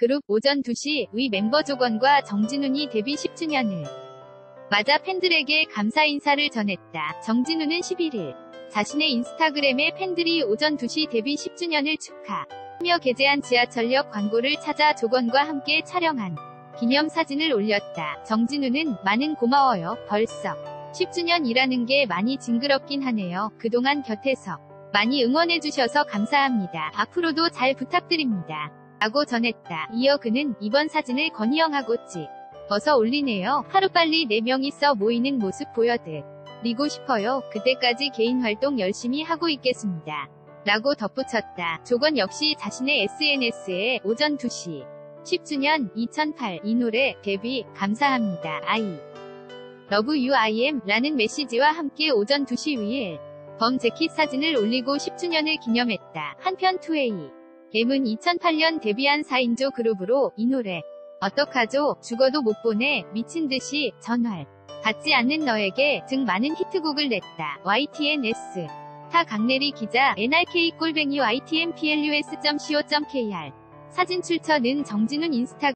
그룹 오전 2시의 멤버 조건과 정진훈이 데뷔 10주년을 맞아 팬들에게 감사 인사를 전했다. 정진훈은 11일 자신의 인스타그램에 팬들이 오전 2시 데뷔 10주년을 축하하며 게재한 지하철역 광고를 찾아 조건과 함께 촬영한 기념 사진을 올렸다. 정진훈은 많은 고마워요. 벌써 10주년이라는 게 많이 징그럽긴 하네요. 그동안 곁에서 많이 응원해주셔서 감사합니다. 앞으로도 잘 부탁드립니다. 라고 전했다. 이어 그는 이번 사진을 권이 형하고 찍어서 올리네요. 하루빨리 4명이서 모이는 모습 보여드리고 싶어요. 그때까지 개인 활동 열심히 하고 있겠습니다. 라고 덧붙였다. 조권 역시 자신의 SNS에 오전 2시 10주년 2008 이 노래 데뷔 감사합니다. I love you I am 라는 메시지와 함께 오전 2시 의 앨범 재킷 사진을 올리고 10주년을 기념했다. 한편 2A M은 2008년 데뷔한 4인조 그룹으로 이 노래 어떡하죠? 죽어도 못 보내 미친듯이 전활 받지 않는 너에게 등 많은 히트곡을 냈다. YTNS 타 강내리 기자 NRK 꼴뱅이 YTNPLUS.co.kr 사진 출처는 정진훈 인스타